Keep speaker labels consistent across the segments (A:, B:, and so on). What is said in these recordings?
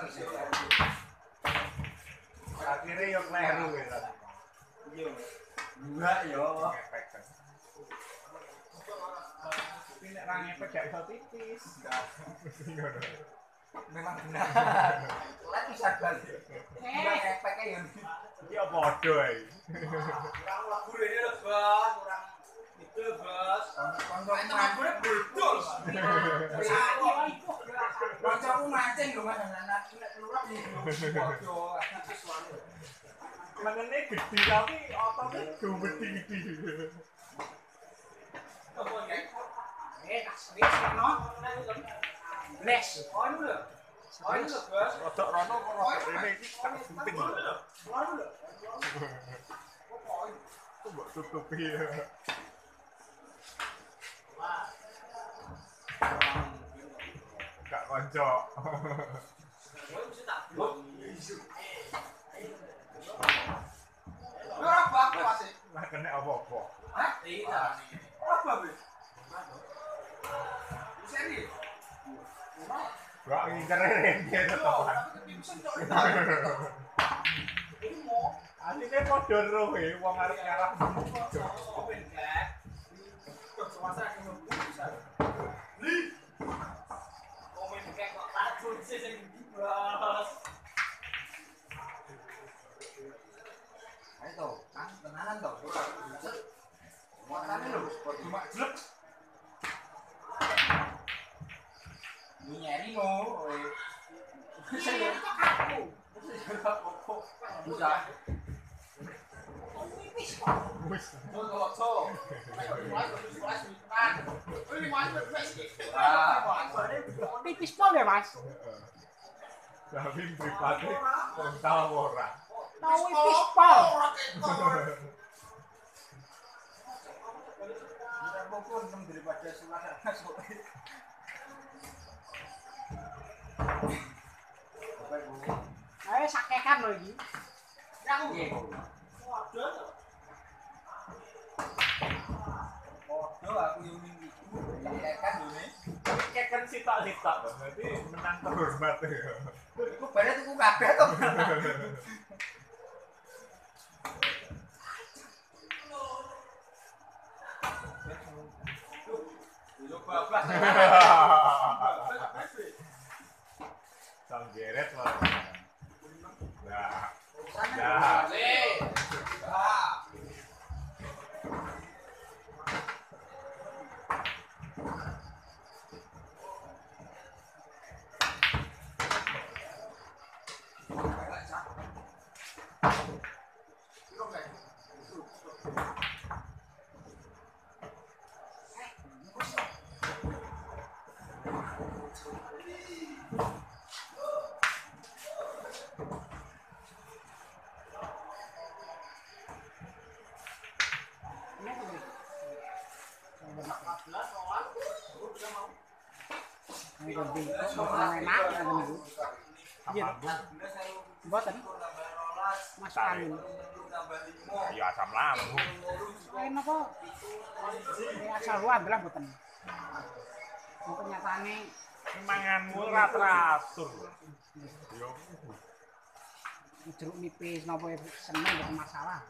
A: pinter sih akhirnya yo kleru gitu ya, nggak
B: enggak iya.
A: ya, yo tapi nek ra ngepek gak tipis.
B: Memang benar. Lek bisa bali ngepeknya yo
A: iya padha eh. kurang
C: lagu ini lho bang kurang itu bos.
B: Kontok-kontok ngambur
D: buldos
B: Kancaku mancing lho Mas. Anak nek keluar di bojo.
A: Lengene gede tapi ototnya gede-gede. Rodok rono kok rodok rene iki tak penting. Mbok tutupi? Ya. Gak konco. Lah kena apa-apa. Gak ngincer rene tetepan. Asline padha roh e wong arep ngarah.
B: Ayo, kan? Tenanan dong. Muatannya loh, cuma jelek. Lu nyeri lo, oi. Saya
A: kok aku. Bisa. Risponde más.
E: La vim tripate
B: contaba borra. No, el pispal.
E: Ayo sakekan lagi.
B: Ya, aku. Waduh. Podo aku kan
A: Keken sitok-sitok. Berarti menang terhormat ya.
B: Iku bare tuku kabeh to.
A: Sang geret lah. Nah, nah.
E: Ya
C: asam teratur. Yo.
E: jeruk nipis napa seneng masalah.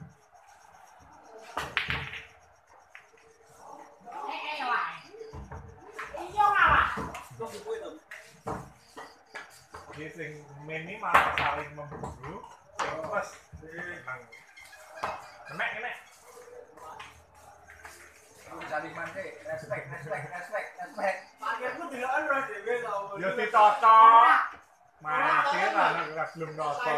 C: Iki sing malah saling memburu. Terus nang Kenek kenek.
B: Cari mante, respect, respect, respect, respect.
C: Yo ditocok. Mati lah nek ora gelem noto.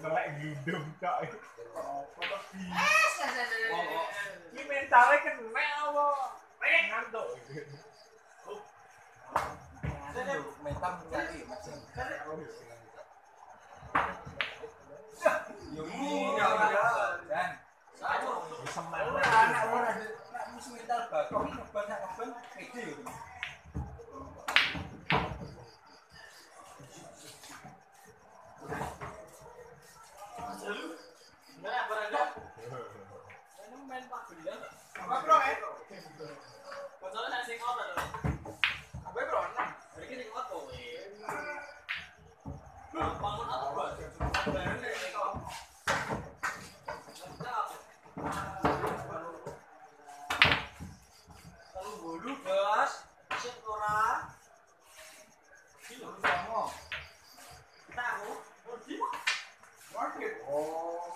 C: Nelek glundung tok. Iki mentale kena apa? Pengen ngantuk.
B: Mentam nyari macam. Yo ini dan
C: Semangat.
B: ora anak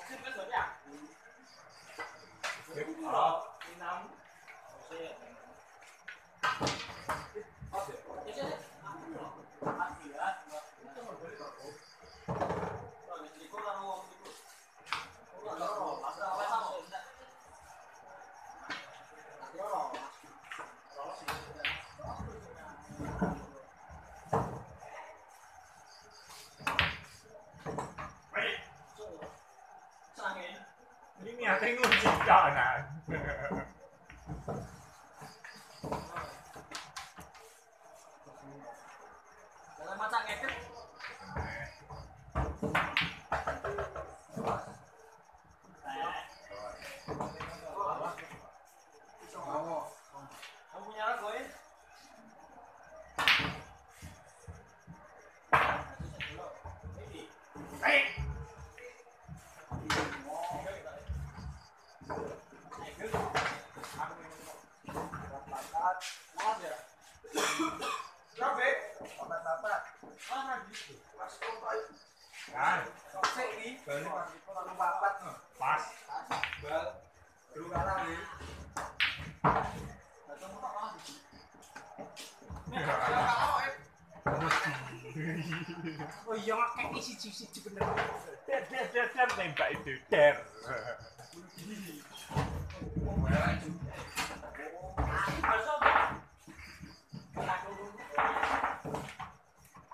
B: ขึ้นไม่สวยอย่า
C: ง 你给我紧张啥
E: Oh iya ngakek isi siji bener.
C: Der der der der nembak itu der.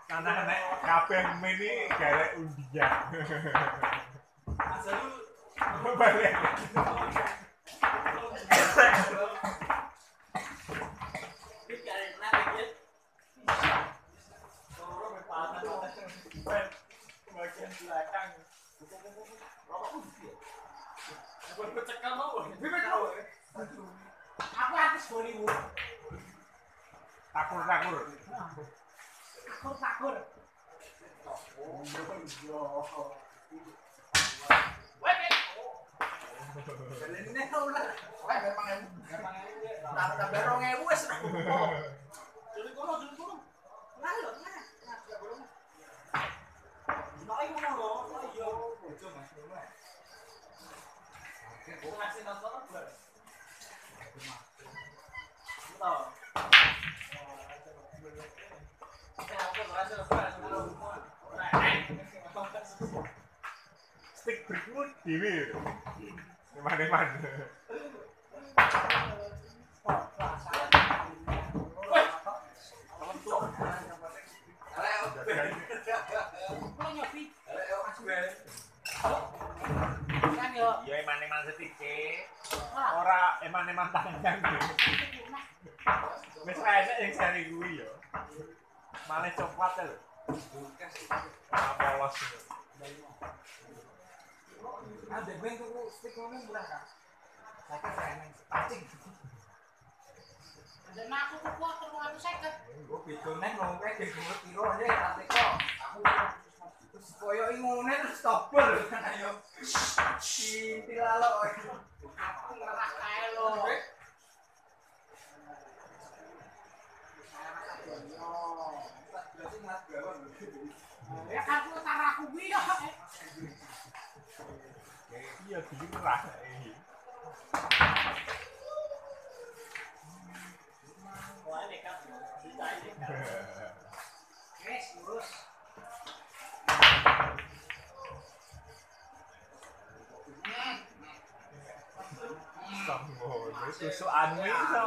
C: Karena nek kabeh meni garek undian. Balik. Stick brikmu dhewe.
E: Mana-mana.
C: Iya, eman-eman.
E: Ora
C: eman-eman yang seri Malah coklat lho. Polos.
B: Ah, bebeng tuku stick ngono murah kan? Saya kan pacing.
E: Dan aku tuku telung atus seket.
B: Gue beda nih ngomong kayak gitu kilo aja ya tapi kok aku terus koyo ngene terus kan ayo. Si tilalo.
E: Aku ngerah kae lo. aku utara aku gue ya
C: iya gerah
E: Wes, lurus.
C: Sambol, tusukan iso.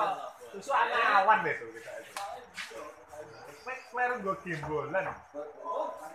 C: Tusukan awan deh tuh kita itu. Kue gue gimbolan.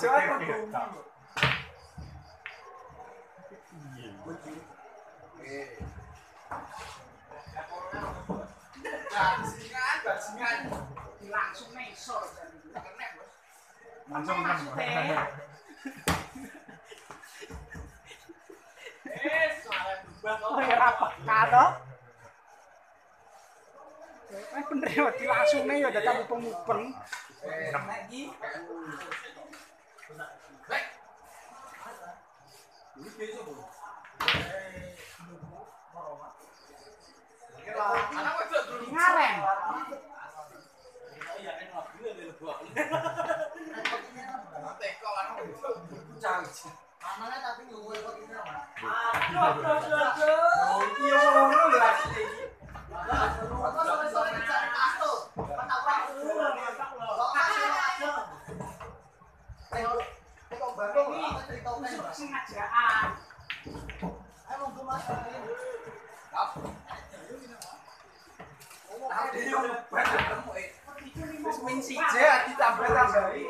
E: Langsung bos.
C: Langsung
D: eh soalnya berubah.
E: Oh ya rapat kado. Eh bener ya, di langsung nih ya datang.
B: Eh, nek iki.
E: Ngaren.
D: Iya.
E: masuk sengajaan.
C: Ayo mau
A: masuk. Tapi,
C: tapi, tapi, tapi, tapi, tapi, tapi, tapi, tapi, tapi, tapi, tapi, tapi,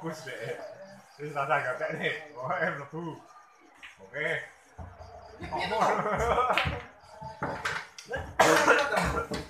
C: 不是，这
A: 是咱大哥带的，我还不服。OK。好嘛。来。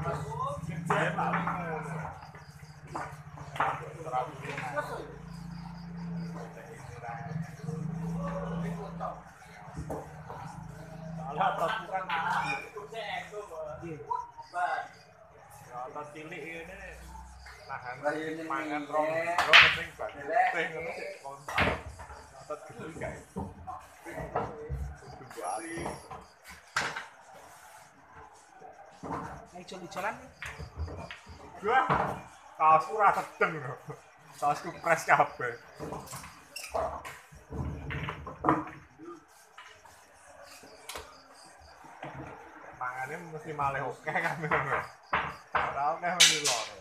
C: Lah tak
A: mangan rong rong
E: ucul-uculan
A: gua kaosku ora sedeng pres mangane mesti malih oke kan ora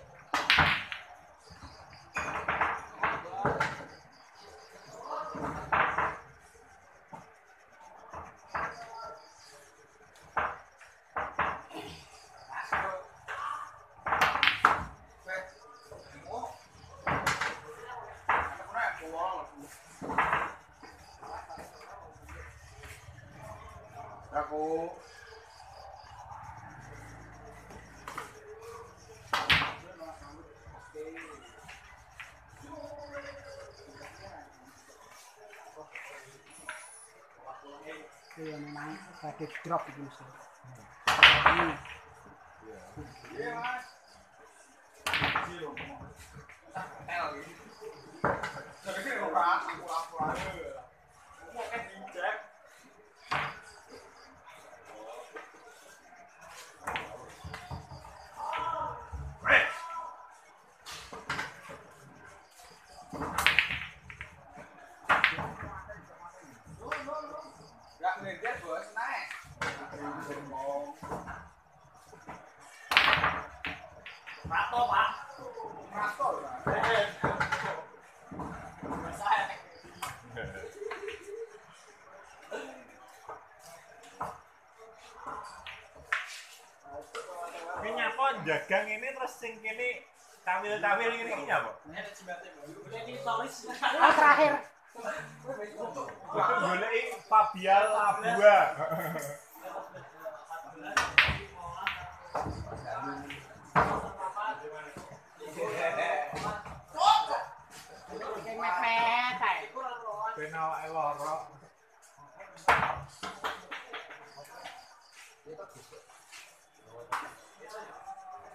E: vou pakai drop
B: gitu
D: misalnya. Hmm.
B: Yeah. Yeah.
D: Yeah. dagang
C: ini terus sing kene tampil-tampil ini ini
D: apa?
E: Oh, terakhir.
C: Golek Fabial Abua.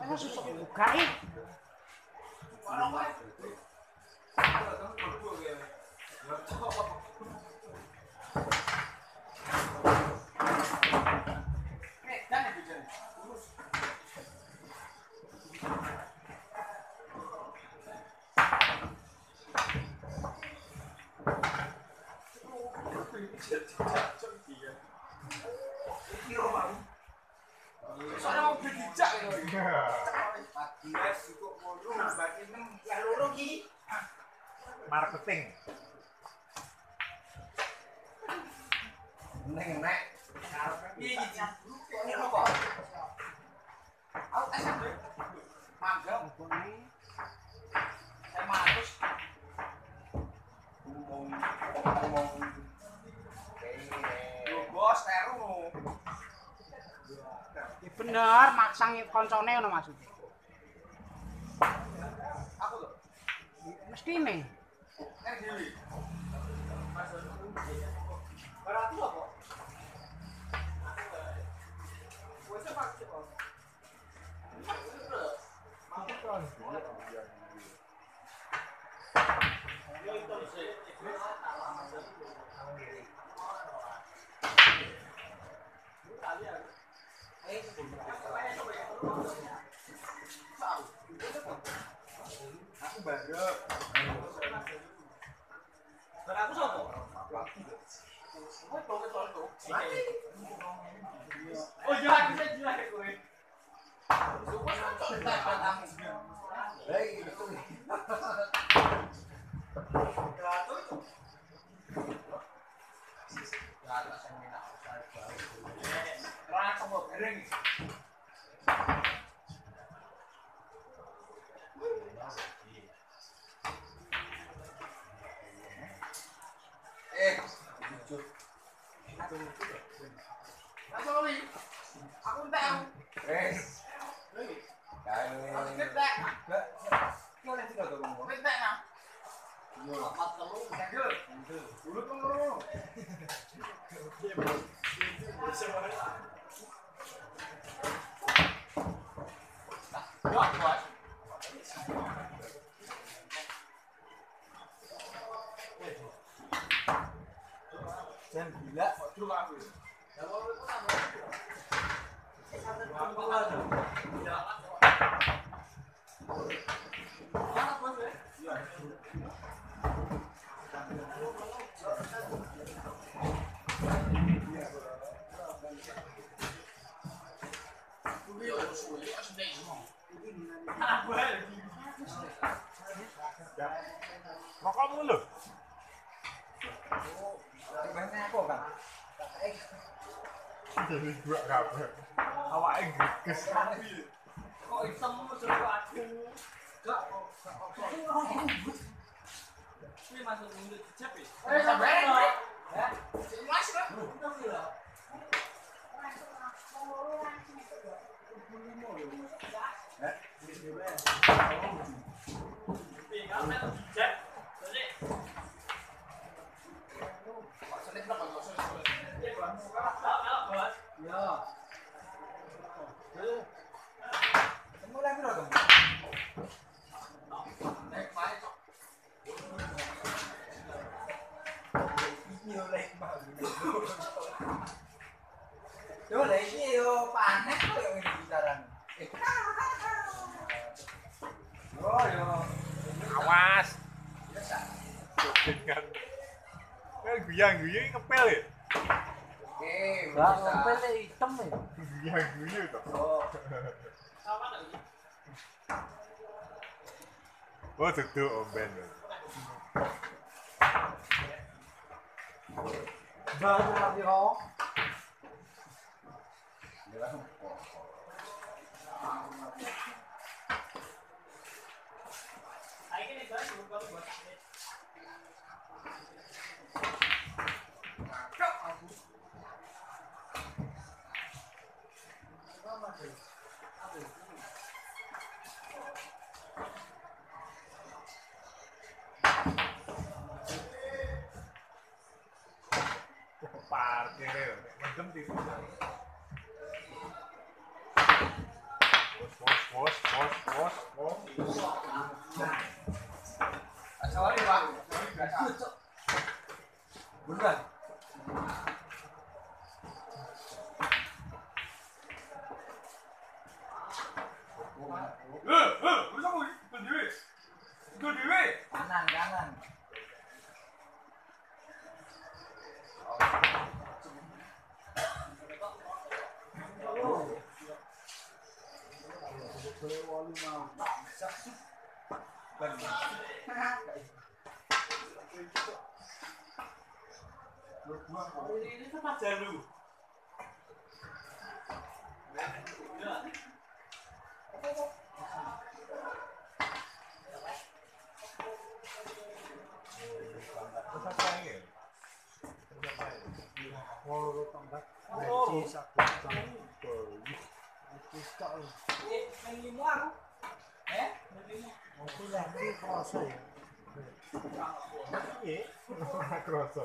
E: Adesso so bucare. 진짜
B: Soalnya mau beli dijak gitu. Yes, cukup mulu, bagi enam, ya loro ki.
C: Marketing.
B: Neng nek. Iya, iya. Ini rokok.
E: Maksang koncone ngono maksudnya.
B: Aku tuh.
E: Mesti nih.
B: Aku
D: sopo? Oh,
A: jelek,
D: jelek. Thank you. Bye.
A: Jadi dua kabeh. Awake greges.
B: Kok hitam suruh aku.
D: gak.
B: Ini masuk mundur jejak ya.
D: Eh, sampai. Ya. Masih kan?
B: Tapi matokeo ombeni. Baada Thank you. Parkir.
D: Mendem tipu. Bos, bos, bos, bos, bos, sorry pak. Beneran. Eh, eh, lu sama ikut dewe. Ikut dewe. Kanan, kanan. thuê
A: volume
D: vào
A: bạn xác suất cần được
D: mà
C: có
D: đi
C: đến các bạn
A: chơi luôn
D: Oh,
B: come back.
A: Oh. 你搞的，你尼玛，我，
D: 哎，你尼
B: 玛，我操你，我操你，操
D: 你妈，
B: 我操。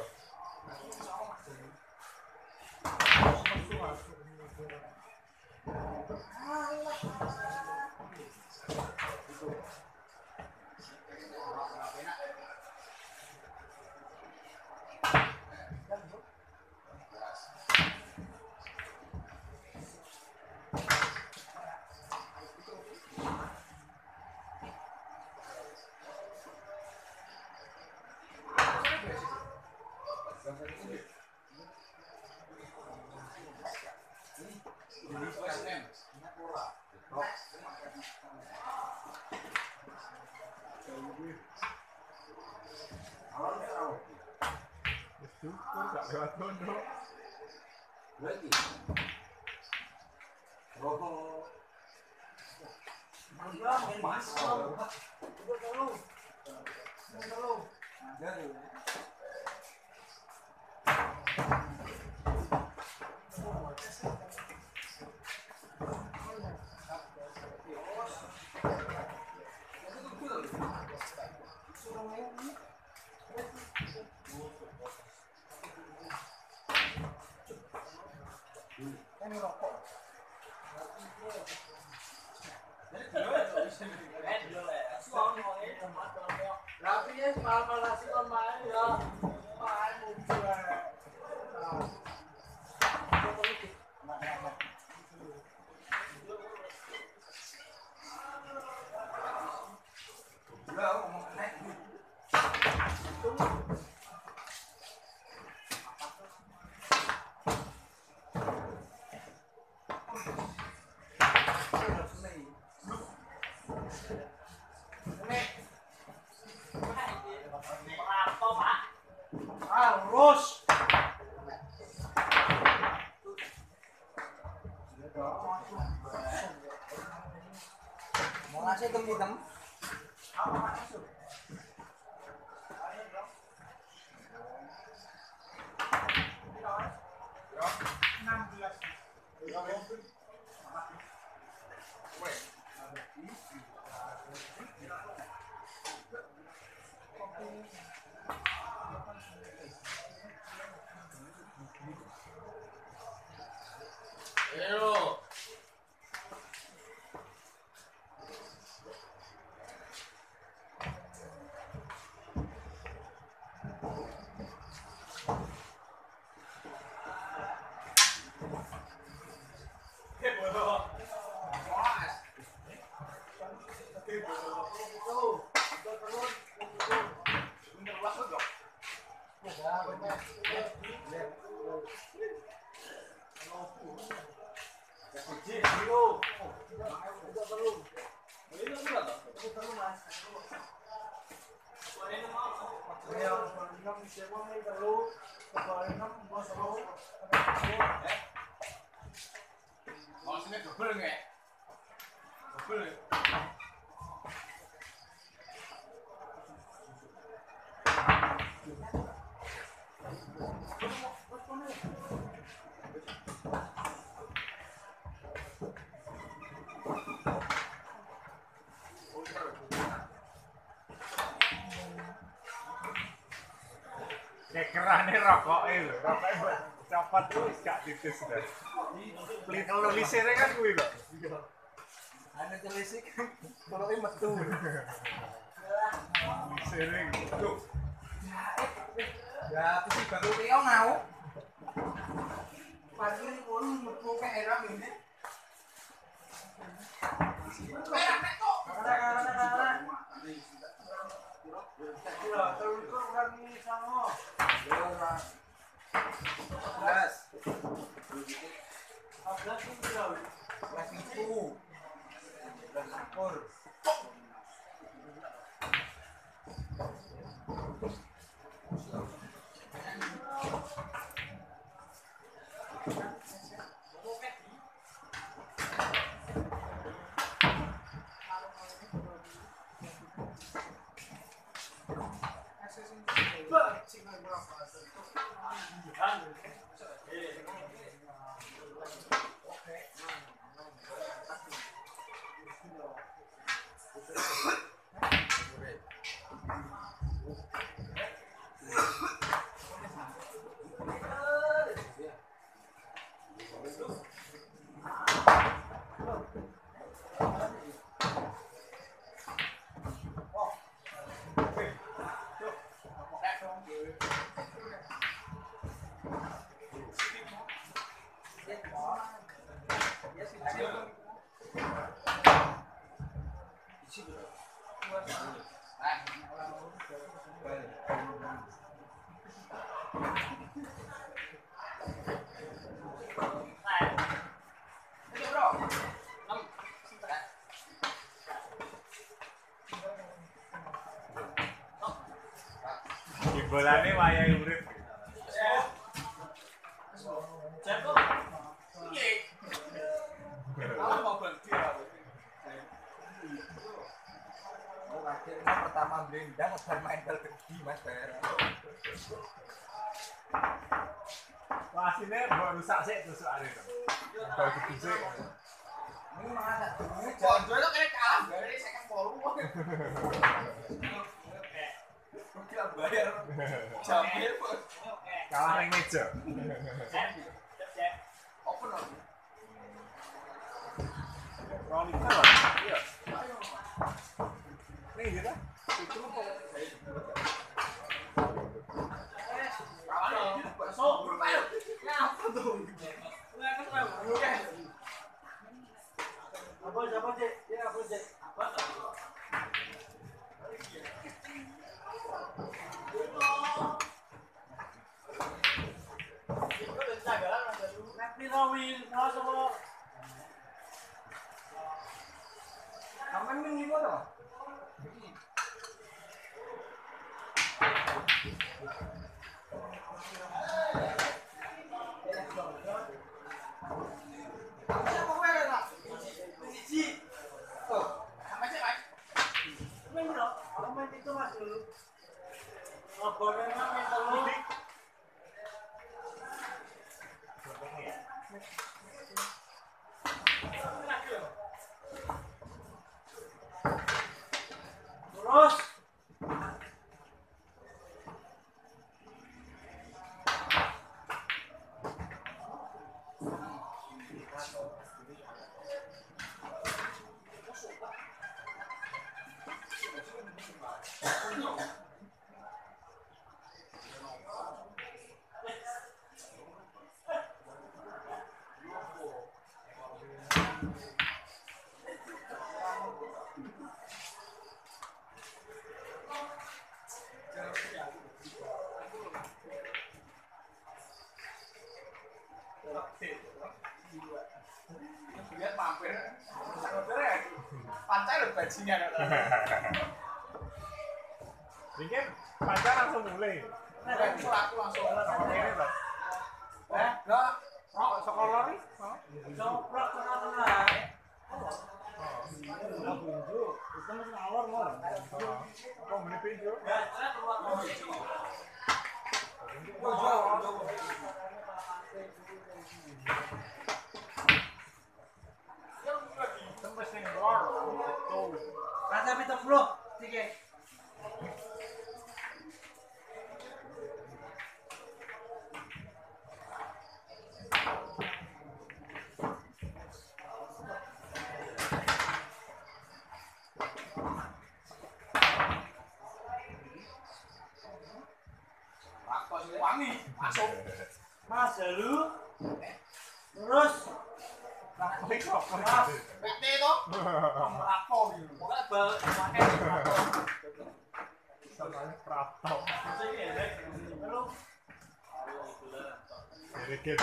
B: Syukur
A: gak lewat dono. Lagi. Roho. Mangga
C: main masuk.
B: Udah
C: kalau. Udah kalau.
A: Ada
C: 哎，你
B: 老胖。哎，你
D: 挺
B: 多嘞，
C: 哎，挺多嘞，
A: 吃好你。那平时
D: 忙不
C: 忙？那上班忙不忙？你啊，忙还忙
D: 出来。
B: 啊。Bos. Mau ngasih
C: hitam-hitam?
A: Kayak kerane lho, rokoknya copot tuh gak titis deh. Kalau lisirnya kan gue kok.
B: Ada telisik, kalau ini metu.
A: Lisirnya
C: gitu.
B: Ya, aku sih baru kaya oh, ngau. Pagi ini pun metu ke era ini. Merah, merah, merah. Belas. Itu. Belas campur.
A: Sini mbok rusak sik tusukane to. Bal gede sik.
B: Ini malah tak dulu
D: Bondo itu kayak kalah dari second polu.
B: Gila bayar.
D: Jamir.
A: Kalah ning meja.
C: Thank you.
D: Lihat mampir. Sebenarnya pantai lo bajingan.
A: Ini kan pacar langsung mulai.
D: Aku langsung.
A: Ini loh.
D: Eh, lah.
A: Kok sekolah nih?
C: Coplok tengah-tengah. Itu masih ngawur mau.
A: Apa menit pintu?
C: Ya, saya keluar Pita puluh, tiga.
D: Rakos wangi. Masuk.
C: Mas, dulu. Terus.
A: ik kelas
C: keras.
D: PT toh.
A: Prato
B: Ik Ik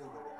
B: still
C: go wrong.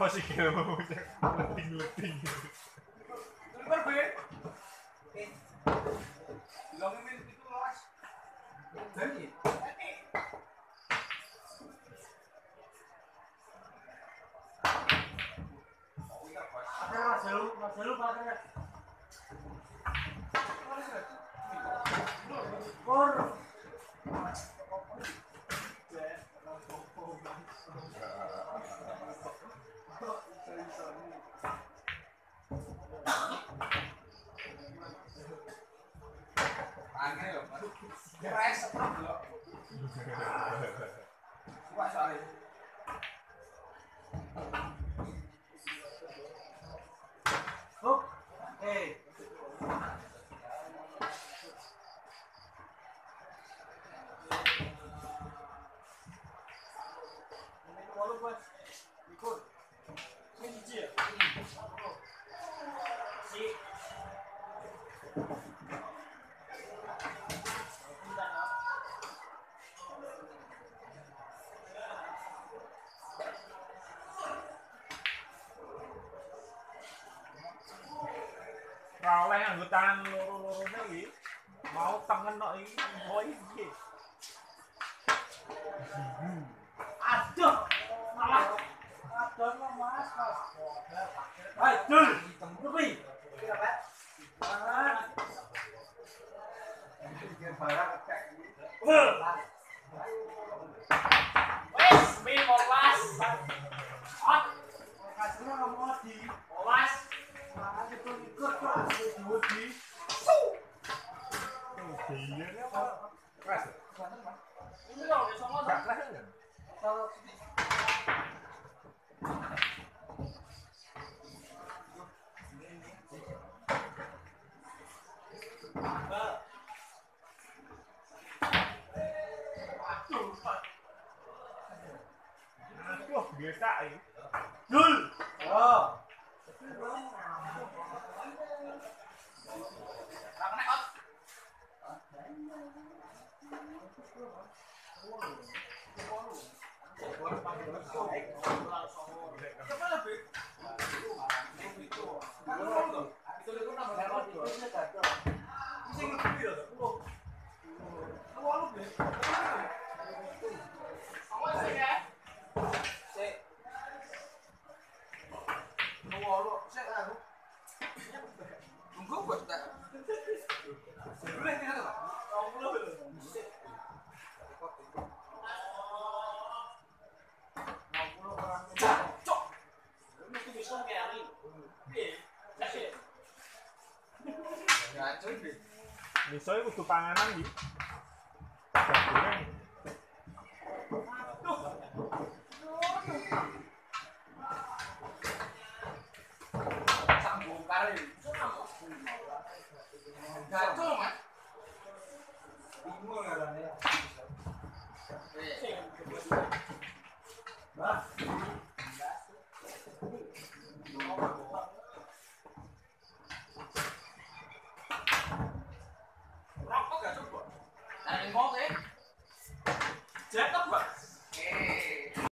C: 欲
E: しいけど、
C: もう、じ
B: ゃ
C: あ、Carlos biasain.
B: Dul. Oh. Thank you.
C: Miso itu butuh panganan
E: gitu. Aduh. Aduh.
B: la